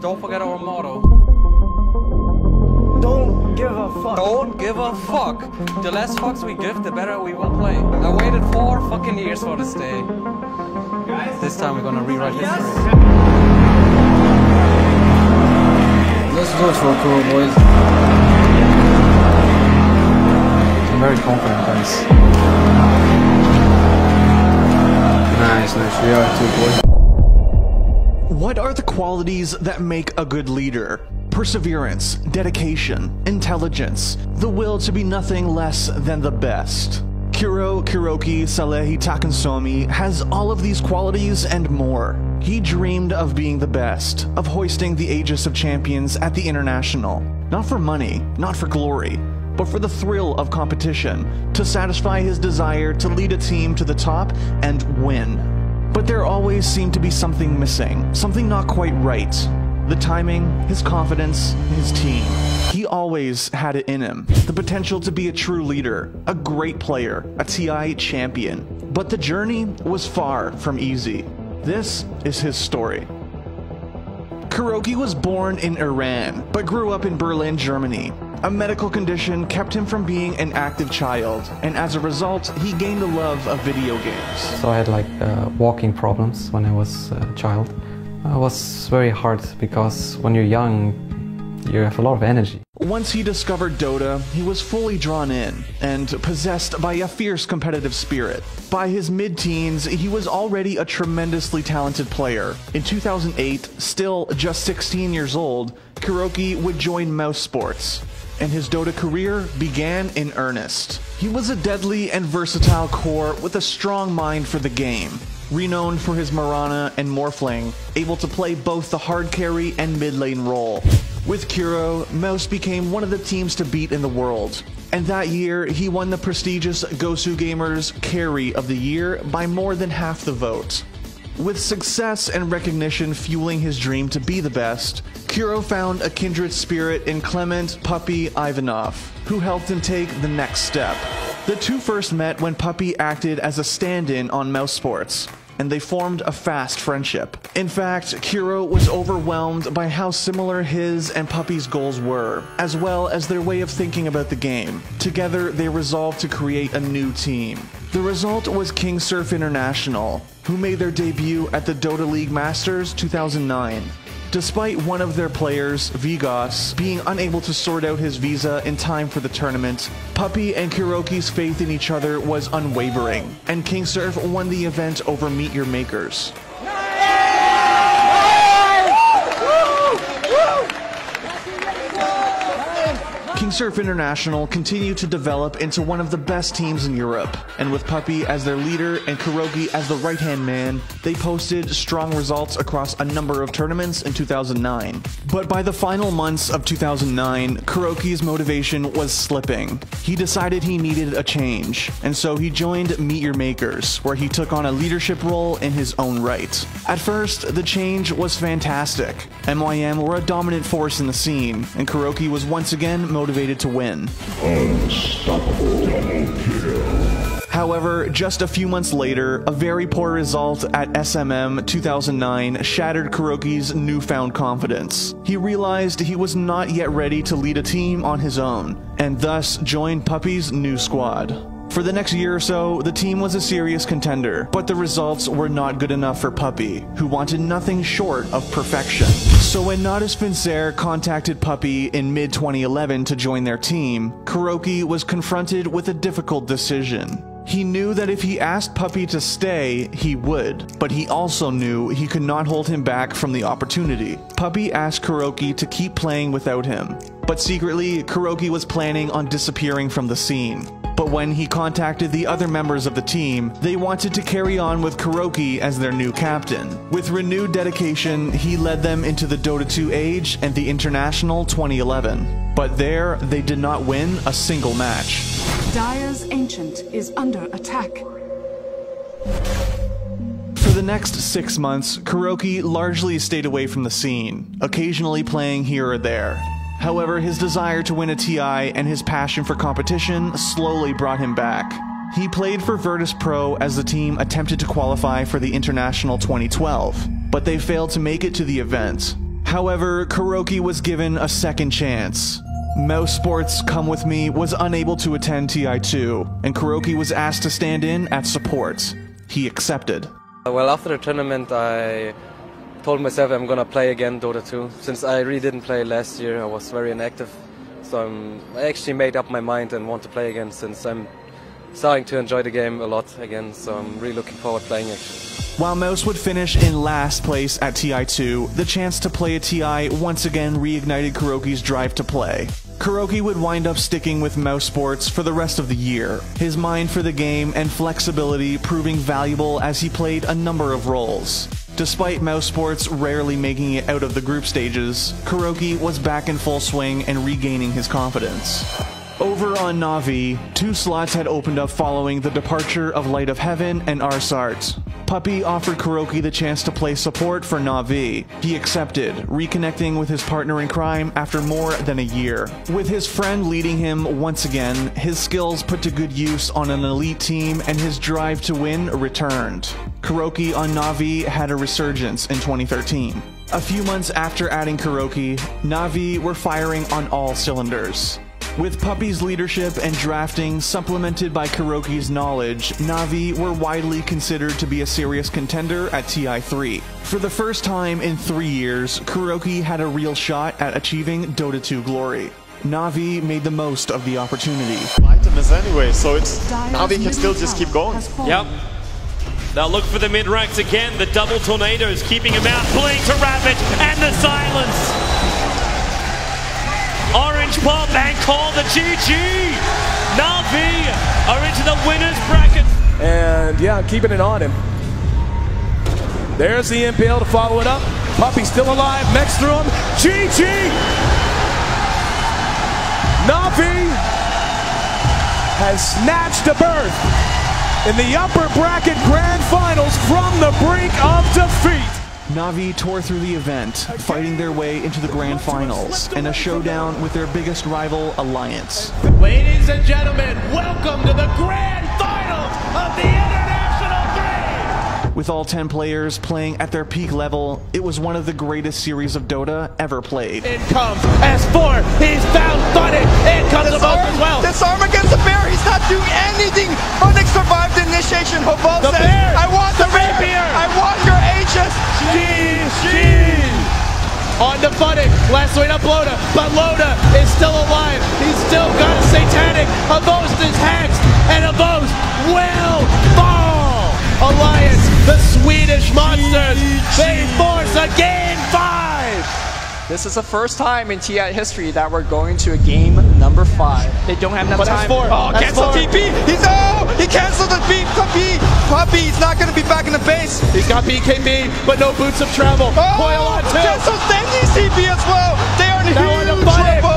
Don't forget our motto. Don't give a fuck. Don't give a fuck. The less fucks we give, the better we will play. I waited four fucking years for this day. Guys? This time we're gonna rewrite history. Let's do it for a cool, boys. I'm very confident, guys. Nice, nice. We are too, boys. What are the qualities that make a good leader? Perseverance, dedication, intelligence, the will to be nothing less than the best. Kuro KuroKy Salehi Takhasomi has all of these qualities and more. He dreamed of being the best, of hoisting the Aegis of Champions at the International. Not for money, not for glory, but for the thrill of competition, to satisfy his desire to lead a team to the top and win. But there always seemed to be something missing, something not quite right. The timing, his confidence, his team. He always had it in him. The potential to be a true leader, a great player, a TI champion. But the journey was far from easy. This is his story. KuroKy was born in Iran, but grew up in Berlin, Germany. A medical condition kept him from being an active child, and as a result, he gained a love of video games. So I had like uh, walking problems when I was a child. It was very hard because when you're young, you have a lot of energy. Once he discovered Dota, he was fully drawn in and possessed by a fierce competitive spirit. By his mid teens, he was already a tremendously talented player. In 2008, still just 16 years old, KuroKy would join Mouse Sports, and his Dota career began in earnest. He was a deadly and versatile core with a strong mind for the game. Renowned for his Mirana and Morphling, able to play both the hard carry and mid lane role. With Kuro, Mouse became one of the teams to beat in the world. And that year, he won the prestigious Gosu Gamers Carry of the Year by more than half the vote. With success and recognition fueling his dream to be the best, Kuro found a kindred spirit in Clement Puppey Ivanov, who helped him take the next step. The two first met when Puppey acted as a stand in on Mouse Sports, and they formed a fast friendship. In fact, Kuro was overwhelmed by how similar his and Puppey's goals were, as well as their way of thinking about the game. Together, they resolved to create a new team. The result was King Surf International, who made their debut at the Dota League Masters 2009. Despite one of their players, Vigoss, being unable to sort out his visa in time for the tournament, Puppey and KuroKy's faith in each other was unwavering, and King Surf won the event over Meet Your Makers. King Surf International continued to develop into one of the best teams in Europe, and with Puppey as their leader and KuroKy as the right hand man, they posted strong results across a number of tournaments in 2009. But by the final months of 2009, KuroKy's motivation was slipping. He decided he needed a change, and so he joined Meet Your Makers, where he took on a leadership role in his own right. At first, the change was fantastic. MYM were a dominant force in the scene, and KuroKy was once again motivated motivated to win. However, just a few months later, a very poor result at SMM 2009 shattered KuroKy's newfound confidence. He realized he was not yet ready to lead a team on his own, and thus joined Puppey's new squad. For the next year or so, the team was a serious contender, but the results were not good enough for Puppey, who wanted nothing short of perfection. So when Natus Vincere contacted Puppey in mid 2011 to join their team, KuroKy was confronted with a difficult decision. He knew that if he asked Puppey to stay, he would, but he also knew he could not hold him back from the opportunity. Puppey asked KuroKy to keep playing without him, but secretly, KuroKy was planning on disappearing from the scene. But when he contacted the other members of the team, they wanted to carry on with KuroKy as their new captain. With renewed dedication, he led them into the Dota 2 Age and the International 2011. But there, they did not win a single match. Dire's Ancient is under attack. For the next six months, KuroKy largely stayed away from the scene, occasionally playing here or there. However, his desire to win a TI and his passion for competition slowly brought him back. He played for Virtus Pro as the team attempted to qualify for the International 2012, but they failed to make it to the event. However, KuroKy was given a second chance. Mouse Sports Come With Me was unable to attend TI2, and KuroKy was asked to stand in at support. He accepted. Well, after the tournament, I told myself I'm gonna play again Dota 2. Since I really didn't play last year, I was very inactive. So I'm, I actually made up my mind and want to play again since I'm starting to enjoy the game a lot again. So I'm really looking forward to playing actually. While Mouse would finish in last place at TI2, the chance to play a TI once again reignited KuroKy's drive to play. KuroKy would wind up sticking with Mouse Sports for the rest of the year, his mind for the game and flexibility proving valuable as he played a number of roles. Despite Mouse Sports rarely making it out of the group stages, KuroKy was back in full swing and regaining his confidence. Over on Navi, two slots had opened up following the departure of Light of Heaven and ArtStyle. Puppey offered KuroKy the chance to play support for Navi. He accepted, reconnecting with his partner in crime after more than a year. With his friend leading him once again, his skills put to good use on an elite team and his drive to win returned. KuroKy on Navi had a resurgence in 2013. A few months after adding KuroKy, Navi were firing on all cylinders. With Puppey's leadership and drafting supplemented by KuroKy's knowledge, Navi were widely considered to be a serious contender at TI3. For the first time in three years, KuroKy had a real shot at achieving Dota 2 glory. Navi made the most of the opportunity. Items anyway, so it's Navi can still just keep going. Yep. They'll look for the mid ranks again. The double tornadoes keeping him out. Pulling to Ravage and the silence. Pop and call the GG. Navi are into the winners bracket. And yeah, keeping it on him. There's the impale to follow it up. Puppey still alive. Next through him. GG. Navi has snatched a berth in the upper bracket grand finals from the brink of defeat. Navi tore through the event, fighting their way into the grand finals and a showdown with their biggest rival, Alliance. Ladies and gentlemen, welcome to the grand finals of the International 3. With all 10 players playing at their peak level, it was one of the greatest series of Dota ever played. In comes S4. He's found Funny. In comes the boat as well. Disarm against the bear. He's not doing anything. Onyx survived initiation. Hobol The says, bear. I want the, The bear. rapier. I want your Aegis. GG! On to Funn1k, last way to Loda, but Loda is still alive. He's still got a satanic. Avost monsters, they force a game five. This is the first time in TI history that we're going to a game number five. They don't have enough But time. S4, Oh, cancel S4. TP. He's oh, he canceled the beat. Puppey. Puppey. He's not going to be back in the base. He's got BKB, but no boots of travel. Oh, Coil on two. cancel Dendi's TP as well. They are in Now on to huge trouble.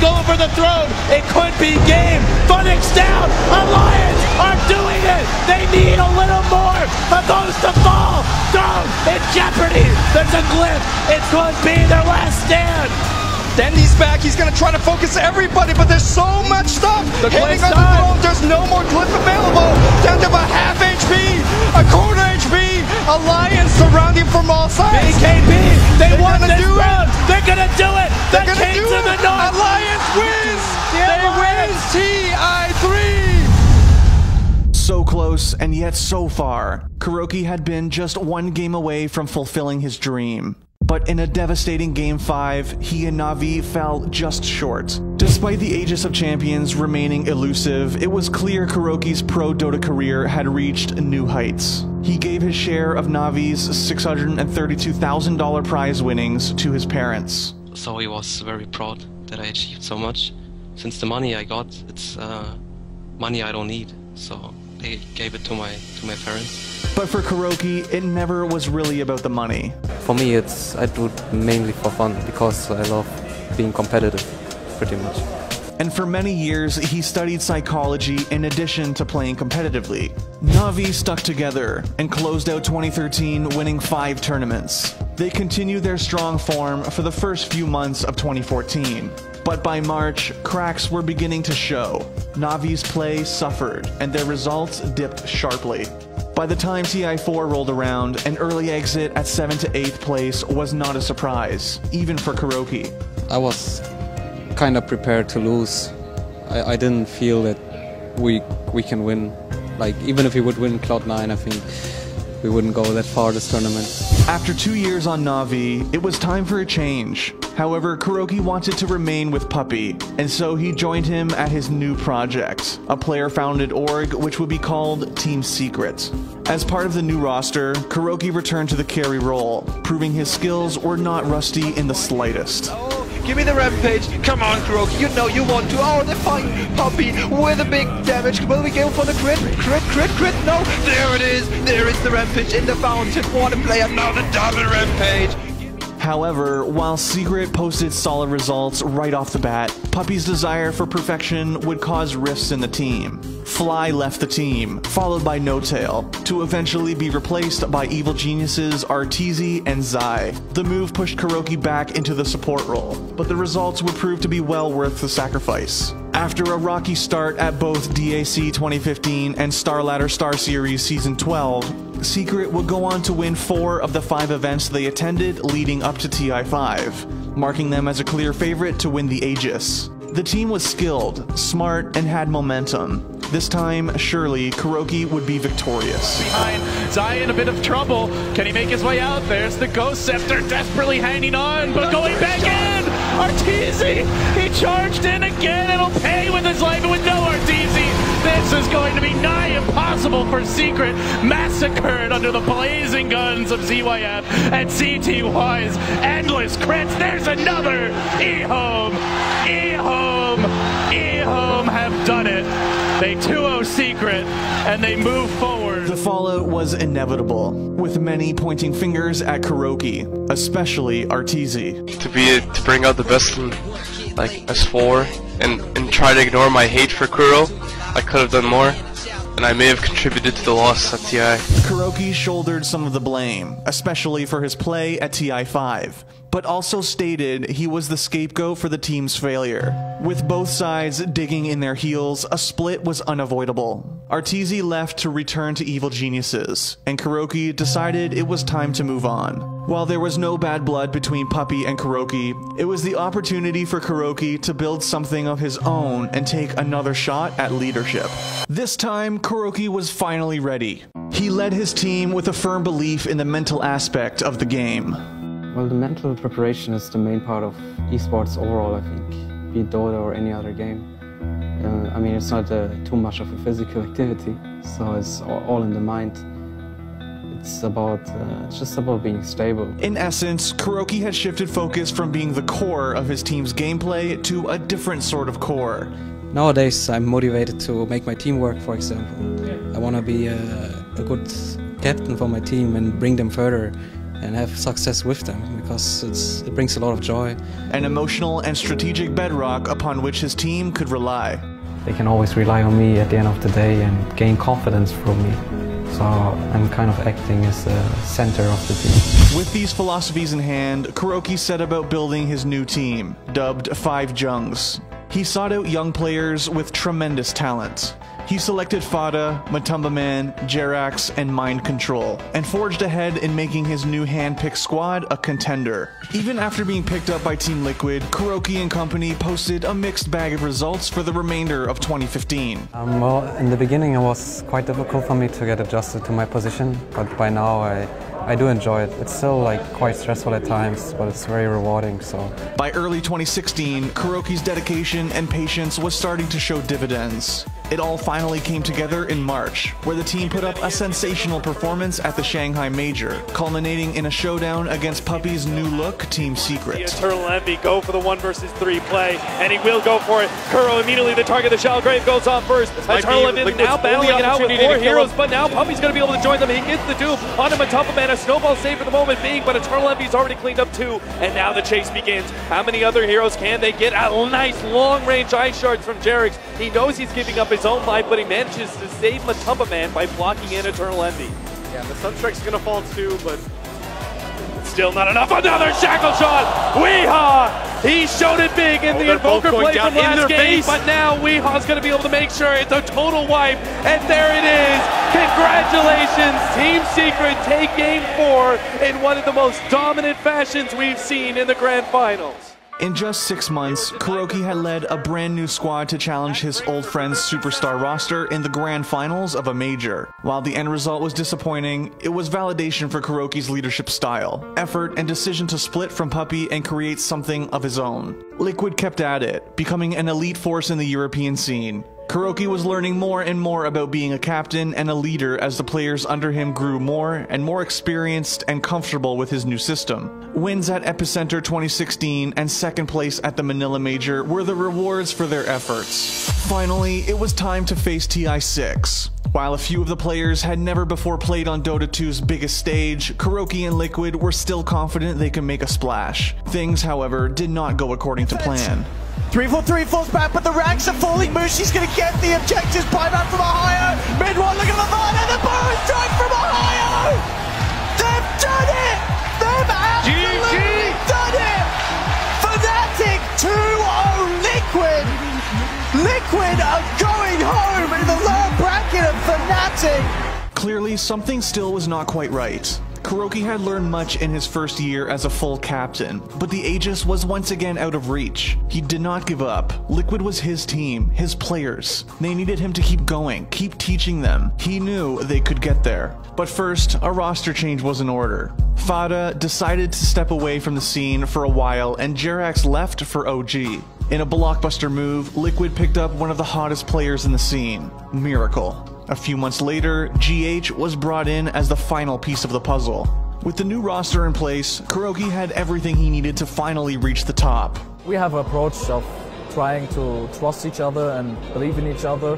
Funn1k's caught. Now if they go for the throne, it could be game. Funn1k's down. Alliance are doing it. They need a little more of those to fall. Throne in jeopardy. There's a glyph. It could be their last stand. Dendi's back. He's going to try to focus everybody, but there's so much stuff The hitting on the throne. There's no more glyph available. Down to a half HP, a quarter HP. Alliance surrounding from all sides. BKB, they They're won gonna this do it. They're gonna do it. They're the gonna Kings do of the it. North. Alliance wins. The they Alliance. win TI3. So close and yet so far, KuroKy had been just one game away from fulfilling his dream. But in a devastating Game 5, he and Navi fell just short. Despite the Aegis of Champions remaining elusive, it was clear KuroKy's pro Dota career had reached new heights. He gave his share of Navi's $632,000 prize winnings to his parents. so he was very proud that I achieved so much. Since the money I got, it's uh, money I don't need, so they gave it to my to my parents. But for KuroKy, it never was really about the money. For me, it's I do it mainly for fun because I love being competitive, pretty much. And for many years, he studied psychology in addition to playing competitively. Navi stuck together and closed out 2013 winning five tournaments. They continued their strong form for the first few months of 2014. But by March, cracks were beginning to show. Navi's play suffered, and their results dipped sharply. By the time TI4 rolled around, an early exit at 7 to 8th place was not a surprise, even for KuroKy. I was kind of prepared to lose. I, I didn't feel that we we can win. Like even if we would win Cloud9, I think we wouldn't go that far this tournament. After two years on Navi, it was time for a change. However, KuroKy wanted to remain with Puppey, and so he joined him at his new project, a player-founded org which would be called Team Secret. As part of the new roster, KuroKy returned to the carry role, proving his skills were not rusty in the slightest. Give me the rampage. Come on, KuroKy. You know you want to. Oh, the fine puppy with a big damage. Will we go for the crit? Crit, crit, crit. No. There it is. There is the rampage in the fountain. What a player. Now the double rampage. However, while Secret posted solid results right off the bat, Puppey's desire for perfection would cause rifts in the team. Fly left the team, followed by N0tail, to eventually be replaced by Evil Geniuses Arteezy and Zai. The move pushed KuroKy back into the support role, but the results would prove to be well worth the sacrifice. After a rocky start at both DAC 2015 and Starladder Star Series Season 12, Secret would go on to win four of the five events they attended leading up to TI5, marking them as a clear favorite to win the Aegis. The team was skilled, smart, and had momentum. This time, surely, KuroKy would be victorious. Behind Zai in a bit of trouble. Can he make his way out? There's the Ghost Scepter desperately hanging on, but going back in! Arteezy! He charged in again. It'll pay with his life with no Arteezy. This is going to be nigh impossible for Secret. Massacred under the blazing guns of ZYF and CTY's endless crits. There's another eHome. eHome. eHome have done it. They 2-0 Secret and they move forward. The fallout was inevitable, with many pointing fingers at KuroKy, especially Arteezy. To be to bring out the best in like S4 and and try to ignore my hate for Kuro, I could have done more, and I may have contributed to the loss at TI. KuroKy shouldered some of the blame, especially for his play at TI5, but also stated he was the scapegoat for the team's failure. With both sides digging in their heels, a split was unavoidable. Arteezy left to return to Evil Geniuses, and KuroKy decided it was time to move on. While there was no bad blood between Puppey and KuroKy, it was the opportunity for KuroKy to build something of his own and take another shot at leadership. This time, KuroKy was finally ready. He led his team with a firm belief in the mental aspect of the game. Well, the mental preparation is the main part of esports overall, I think, be it Dota or any other game. Uh, I mean, it's not uh, too much of a physical activity, so it's all, all in the mind. It's about, uh, it's just about being stable. In essence, KuroKy has shifted focus from being the core of his team's gameplay to a different sort of core. Nowadays, I'm motivated to make my team work, for example. I want to be a, a good captain for my team and bring them further and have success with them because it's, it brings a lot of joy. An emotional and strategic bedrock upon which his team could rely. They can always rely on me at the end of the day and gain confidence from me. So I'm kind of acting as the center of the team. With these philosophies in hand, KuroKy set about building his new team, dubbed 5Jungz. He sought out young players with tremendous talent. He selected FATA-, Matumba Man, Jerax, and Mind Control, and forged ahead in making his new hand-picked squad a contender. Even after being picked up by Team Liquid, KuroKy and company posted a mixed bag of results for the remainder of 2015. Um, well, in the beginning it was quite difficult for me to get adjusted to my position, but by now I, I do enjoy it. It's still like quite stressful at times, but it's very rewarding. So by early 2016, KuroKy's dedication and patience was starting to show dividends. It all finally came together in March, where the team put up a sensational performance at the Shanghai Major, culminating in a showdown against Puppey's new look Team Secret. The Eternal Envy go for the one versus three play, and he will go for it. Kuro immediately the target. The Shellgrave goes off first. Eternal Envy now battling it out with four heroes, but now Puppey's going to be able to join them. He gets the dupe on him on top of man. A snowball save for the moment being, but Eternal Envy's already cleaned up two, and now the chase begins. How many other heroes can they get? A nice long range ice shards from Jerax. He knows he's giving up his own life, but he manages to save MATUMBAMAN by blocking in Eternal Envy. Yeah, the Sunstrike's gonna fall too, but Still not enough. Another shackle shot. w33ha! He showed it big in Oh, the Invoker play from in last game, base. but now w33ha's going to be able to make sure it's a total wipe. And there it is. Congratulations, Team Secret take game four in one of the most dominant fashions we've seen in the grand finals. In just six months, KuroKy had led a brand new squad to challenge his old friend's superstar roster in the grand finals of a major. While the end result was disappointing, it was validation for KuroKy's leadership style, effort, and decision to split from Puppey and create something of his own. Liquid kept at it, becoming an elite force in the European scene. KuroKy was learning more and more about being a captain and a leader as the players under him grew more and more experienced and comfortable with his new system. Wins at Epicenter 2016 and second place at the Manila Major were the rewards for their efforts. Finally, it was time to face TI6. While a few of the players had never before played on Dota 2's biggest stage, KuroKy and Liquid were still confident they could make a splash. Things, however, did not go according to plan. 3-4-3 falls back, but the ranks are falling. Mushi's going to get the objectives. Pipe out from Ohaiyo. Mid one, look at the line, and the boom strike from Ohaiyo. They've done it. They've absolutely done it. Fnatic 2-0 Liquid. Liquid are going home in the of Fnatic. Clearly, something still was not quite right. KuroKy had learned much in his first year as a full captain, but the Aegis was once again out of reach. He did not give up. Liquid was his team, his players. They needed him to keep going, keep teaching them. He knew they could get there. But first, a roster change was in order. FATA- decided to step away from the scene for a while, and Jerax left for OG. In a blockbuster move, Liquid picked up one of the hottest players in the scene, Miracle. A few months later, GH was brought in as the final piece of the puzzle. With the new roster in place, KuroKy had everything he needed to finally reach the top. We have an approach of trying to trust each other and believe in each other,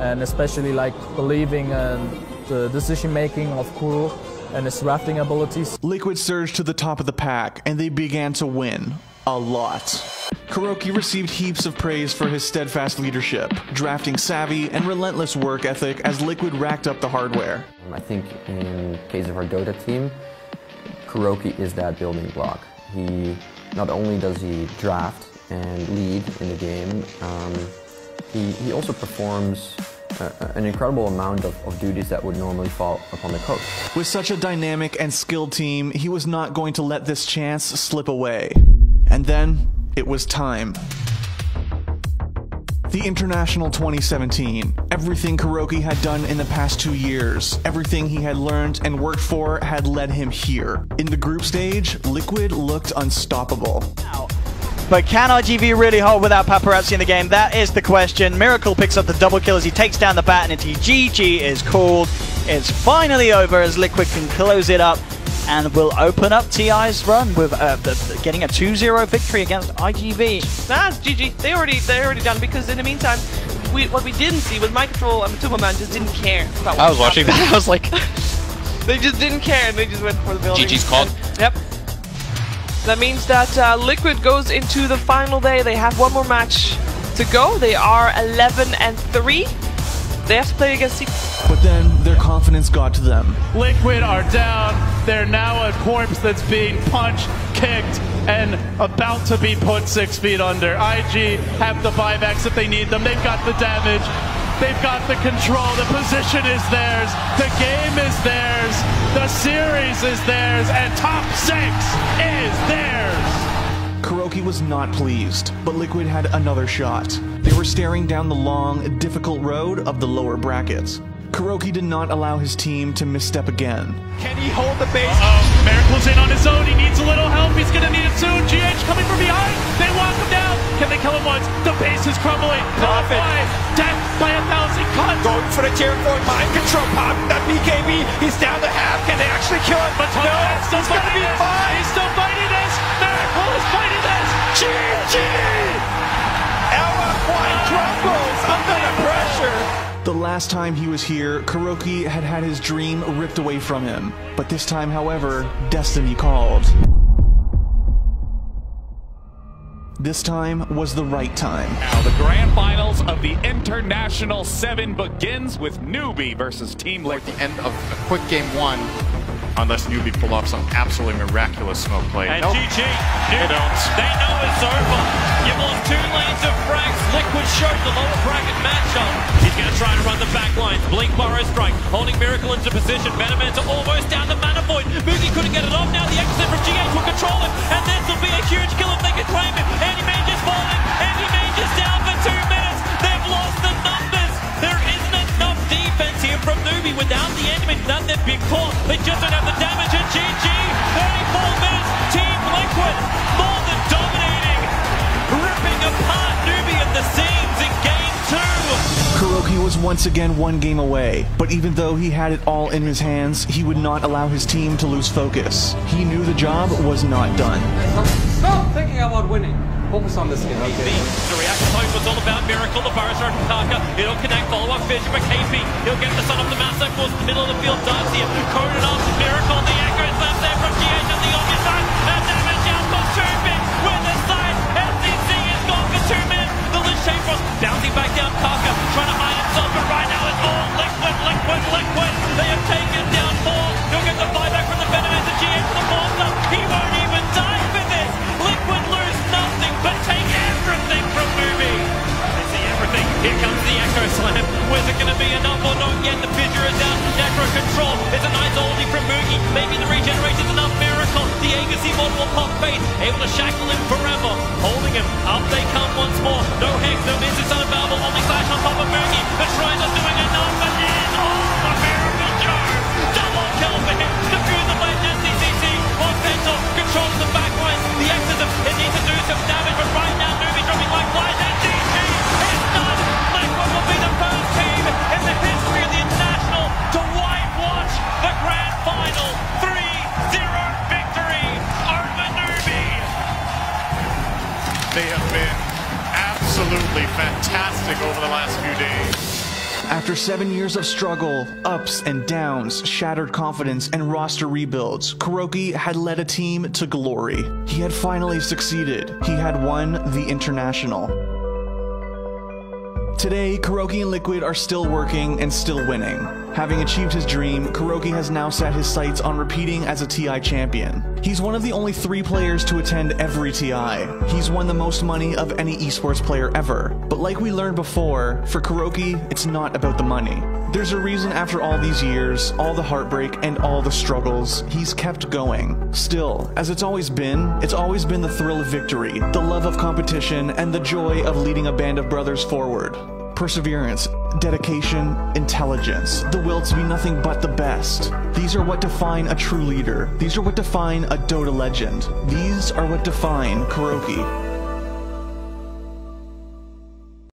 and especially like believing in the decision making of Kuro and his rafting abilities. Liquid surged to the top of the pack, and they began to win. A lot. KuroKy received heaps of praise for his steadfast leadership, drafting savvy, and relentless work ethic as Liquid racked up the hardware. I think in case of our Dota team, KuroKy is that building block. He not only does he draft and lead in the game, um, he, he also performs a, an incredible amount of, of, duties that would normally fall upon the coach. With such a dynamic and skilled team, he was not going to let this chance slip away. And then it was time. The International 2017. Everything KuroKy had done in the past two years, everything he had learned and worked for had led him here. In the group stage, Liquid looked unstoppable. But can RGV really hold without Paparazzi in the game? That is the question. Miracle picks up the double kill as he takes down the bat and GG is called. It's finally over as Liquid can close it up and will open up TI's run with uh, the, getting a 2-0 victory against IGV. That's GG. They already they already done because in the meantime, we, what we didn't see was my control and MATUMBAMAN just didn't care. About I was watching that. I was like, they just didn't care and they just went for the building. GG's called. And, yep. That means that uh, Liquid goes into the final day. They have one more match to go. They are 11 and 3. They have to play against Secret. But then their confidence got to them. Liquid are down. They're now a corpse that's being punched, kicked, and about to be put six feet under. IG have the buybacks if they need them. They've got the damage. They've got the control. The position is theirs. The game is theirs. The series is theirs. And top six is theirs. KuroKy was not pleased, but Liquid had another shot. They were staring down the long, difficult road of the lower brackets. KuroKy did not allow his team to misstep again. Can he hold the base? Uh oh, Miracle's in on his own. He needs a little help. He's gonna need it soon. GH coming from behind. They lock him down. Can they kill him once? The base is crumbling. Profit. Death by a thousand cuts. Going for the tier 4 mind control pop. That BKB. He's down to half. Can they actually kill him? But no, it's gonna be fine. He's still fighting this. Miracle is fighting this. The last time he was here, KuroKy had had his dream ripped away from him. But this time, however, destiny called. This time was the right time. Now, the grand finals of the International 7 begins with Newbee versus Team Liquid. At the end of quick game one, unless Newbee pull off some absolutely miraculous smoke play. And Nope. GG, They don't. they know it's over. You've lost two lanes of frags. Liquid showed the lower bracket matchup. He's going to try to run the back lines. Blink Burrow strike, holding Miracle into position. Venomanta almost down the mana void. Moogy couldn't get it off. Now the exit from GH once again one game away, but even though he had it all in his hands, he would not allow his team to lose focus. He knew the job was not done. Stop thinking about winning. Focus on this game. Okay. The reaction time was all about Miracle, the Burrow from Kaka. It'll connect, follow up Fisher for KP. He'll get the sun up the mountain, so force the middle of the field. Dives here. Conan off Miracle. The years of struggle, ups and downs, shattered confidence, and roster rebuilds, KuroKy had led a team to glory. He had finally succeeded. He had won the International. Today, KuroKy and Liquid are still working and still winning. Having achieved his dream, KuroKy has now set his sights on repeating as a TI champion. He's one of the only three players to attend every TI. He's won the most money of any esports player ever. But like we learned before, for KuroKy, it's not about the money. There's a reason after all these years, all the heartbreak, and all the struggles, he's kept going. Still, as it's always been, it's always been the thrill of victory, the love of competition, and the joy of leading a band of brothers forward. Perseverance, dedication, intelligence, the will to be nothing but the best. These are what define a true leader. These are what define a Dota legend. These are what define KuroKy.